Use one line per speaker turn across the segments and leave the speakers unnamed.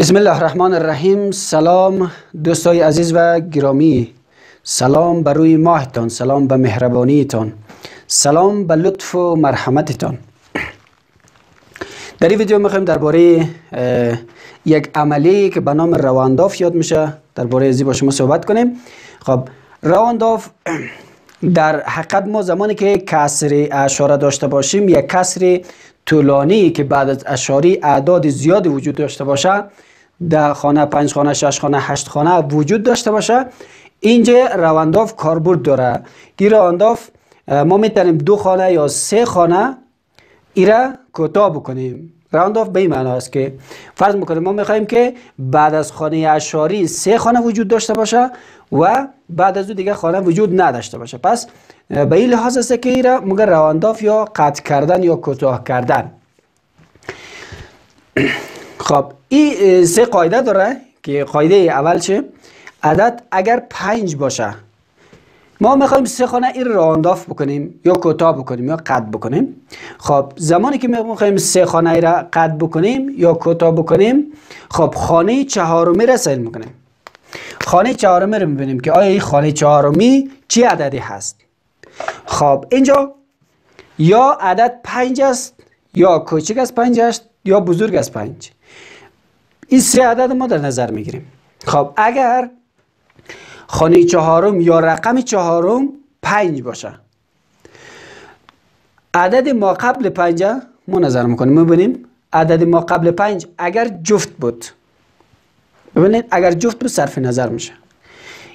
بسم الله الرحمن الرحیم سلام دوستای عزیز و گرامی سلام بر روی ماهتان سلام به مهربانیتان سلام به لطف و مرحمتتان در این ویدیو می‌خوایم درباره یک عملی که به نام روانداف یاد میشه درباره ازی با شما صحبت کنیم خب روانداف در حقیقت ما زمانی که کسر اشاره داشته باشیم یک کسر طولانی که بعد از اشاری اعداد زیادی وجود داشته باشه ده خانه پنج خانه شش خانه هشت خانه وجود داشته باشه. اینجا روانداف کاربرد داره. این روانداف ما می‌تونیم دو خانه یا سه خانه ایره کوتاه بکنیم. روانداف به این معنی است که فرض می‌کنیم ما می‌خوایم که بعد از خانه اشاری سه خانه وجود داشته باشه و بعد از او دیگه خانه وجود نداشته باشه. پس به این لحاظ است که ایره مگر روانداف یا قطع کردن یا کوتاه کردن. خب این سه قاعده داره که قاعده اول چه؟ عدد اگر پنج باشه. ما می‌خوایم سه خانه این را انداف بکنیم یا کوتاه بکنیم یا قد بکنیم. خب زمانی که می‌خوایم سه خانه را قد بکنیم یا کوتاه بکنیم خب خانه چهارمی را سیل می‌کنیم. خانه چهارمی رو می‌بینیم که آیا این خانه چهارمی چی عددی هست؟ خب اینجا یا عدد پنج است یا کوچک از پنج است یا بزرگ از پنج. این سه عدد ما در نظر می‌گیریم. خب اگر خانه چهارم یا رقم چهارم پنج باشه. عدد ما قبل پنج ما نظر می‌کنیم. می‌بینیم عدد ما قبل پنج اگر جفت بود. ببینید اگر جفت بود صرف نظر میشه.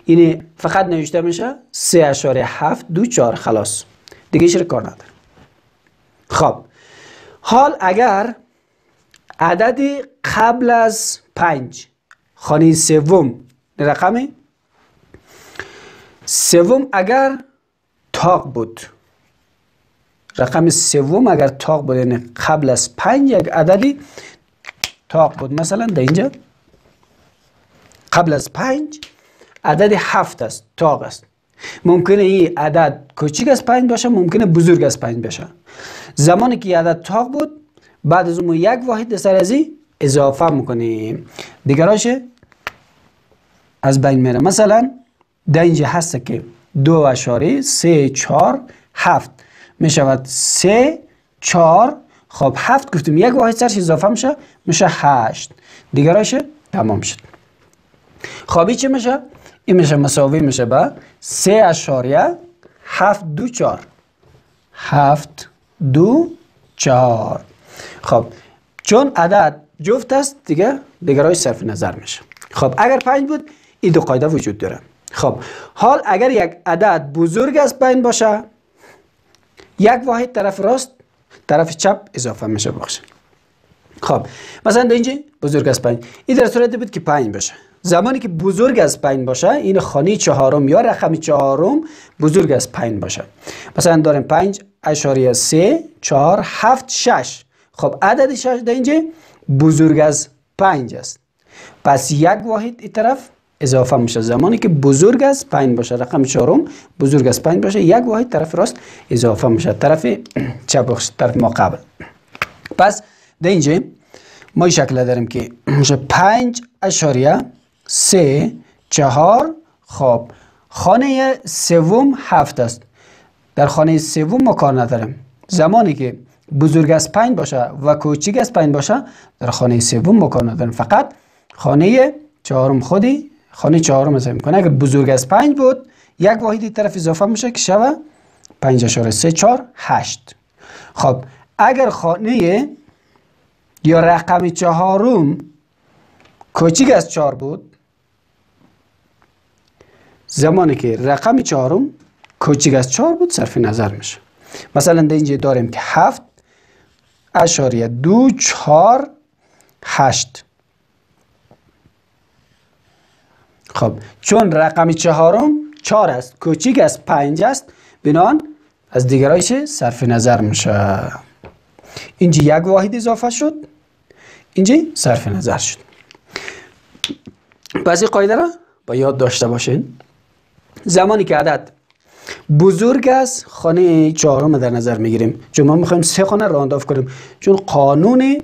اینه فقط نوشته میشه سه اشاره هفت دو چهار خلاص. دیگه کار نداره. خب حال اگر عددی قبل از پنج. خانه سوم. رقمی سوم اگر تاق بود. رقم سوم اگر تاق بود یعنی قبل از پنج یک عددی تاق بود. مثلا در اینجا قبل از پنج عدد هفت است تاق است. ممکنه این عدد کوچیک از پنج باشه ممکنه بزرگ از پنج باشه. زمانی که عدد تاق بود بعد از اون یک واحد سر ازی اضافه می‌کنیم. دیگراش از بین میره. مثلا در اینجا هست که دو اشاره سه چهار هفت. می‌شود سه چهار. خب هفت گفتیم. یک واحد سرش اضافه میشه میشه هشت. دیگراش تمام شد. خب چی میشه؟ این میشه مساوی میشه به سه اشاریه هفت دو چهار. هفت دو چهار. خب چون عدد جفت است دیگه دیگرای صرف نظر میشه. خب اگر پنج بود این دو قاعده وجود داره. خب حال اگر یک عدد بزرگ از پنج باشه یک واحد طرف راست طرف چپ اضافه میشه باشه خب مثلا اینجا بزرگ از پنج. این در صورت بود که پنج باشه. زمانی که بزرگ از پنج باشه این خانه چهارم یا رقم چهارم بزرگ از پنج باشه. مثلا داریم پنج اشاریه سه چهار هفت شش. خب عدد شش در اینجا بزرگ از پنج است. پس یک واحد این طرف اضافه میشه. زمانی که بزرگ از پنج باشه رقم چهارم بزرگ از پنج باشه یک واحد طرف راست اضافه میشه. طرف چپ طرف ما قبل. پس در اینجا ما شکل داریم که میشه پنج اشاریه سه چهار. خب خانه سوم هفت است. در خانه سوم ما کار نداریم. زمانی که بزرگ از پنج باشه و کوچیک از پنج باشه در خانه سوم ما کار نداریم فقط خانه چهارم خودی خانه چهارم حساب می‌کنه. اگر بزرگ از پنج بود یک واحدی طرف اضافه میشه که شوه هشت. خب اگر خانه یا رقم چهارم کوچیک از چهار بود زمانی که رقم چهارم کوچیک از چهار بود صرف نظر میشه. مثلا در اینجا داریم که هفت اشاریه. دو چهار هشت. خب چون رقم چهارم چهار است کوچیک از پنج است بنان از دیگرایش صرف نظر میشه. اینجا یک واحد اضافه شد. اینجا صرف نظر شد. پس این قاعده را با یاد داشته باشین. زمانی که عدد بزرگ است خانه چهارم در نظر می‌گیریم. چون ما می‌خوایم سه خانه را انداف کنیم. چون قانون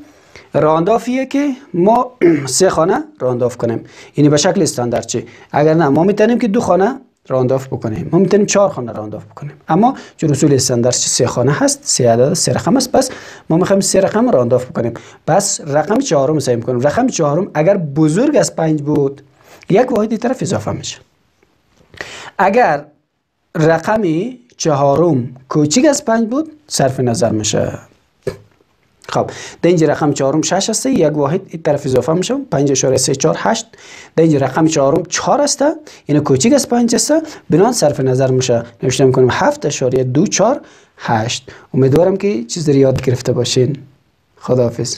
راندافیه که ما سه خانه رانداف کنیم. یعنی به شکل استاندارد چه اگر نه ما می‌تونیم که دو خانه رانداف بکنیم. ما می‌تونیم چهار خانه رانداف بکنیم. اما چون اصول استاندارد سه خانه هست سه عدد سه رقم است. پس ما می‌خوایم سه رقم رانداف بکنیم. پس رقم چهارم سعی می‌کنیم. رقم چهارم اگر بزرگ از پنج بود یک واحد طرف اضافه میشه. اگر رقم چهارم کوچیک از پنج بود صرف نظر میشه. خب در اینجا رقم چهارم 6 هسته یک واحد این طرف اضافه میشه 5 اشاره 3 4 8 در اینجا رقم چهارم 4 هسته یعنی کوچیک از 5 هسته بنان صرف نظر میشه. نوشته می‌کنیم 7 اشاره 2 4 8 امیدوارم که چیز رو یاد گرفته باشین. خداحافظ.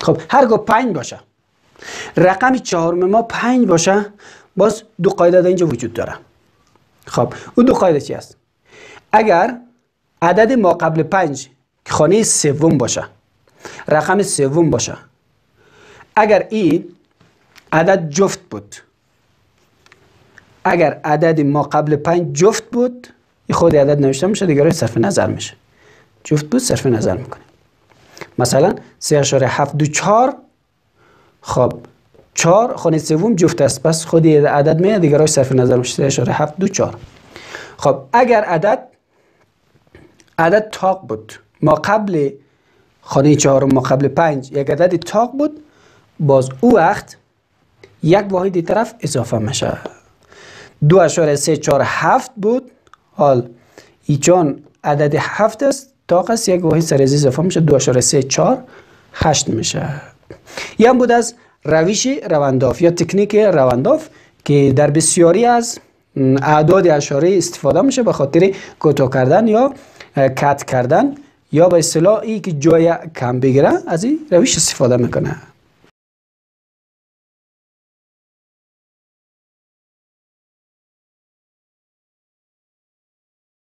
خب هرگاه 5 باشه. رقم چهارم ما پنج باشه باز دو قاعده در اینجا وجود داره. خب اون دو قاعده چی است اگر عدد ما قبل پنج که خانه سوم باشه رقم سوم باشه اگر این عدد جفت بود اگر عدد ما قبل پنج جفت بود این خود عدد نوشته میشه دیگر صرف نظر میشه. جفت بود صرف نظر می‌کنه. مثلا 3.724 خب چهار خانه سوم جفت است. پس خود عدد میاد دیگه صرف نظر میشه اشاره هفت دو چهار. خب اگر عدد عدد تاق بود ما قبل خانه چهارم ما قبل پنج یک عدد تاق بود باز او وقت یک واحد طرف اضافه میشه دو اشاره سه چهار هفت بود. حال ایچان عدد هفت است. تاق است. یک واحد سر اضافه میشه دو اشاره سه چهار هشت میشه هم بود از روش روانداف یا تکنیک روانداف که در بسیاری از اعداد اشاره استفاده میشه به خاطر کوتاه کردن یا کت کردن یا به اصطلاح ای که جای کم بگیره از این روش استفاده می‌کنه.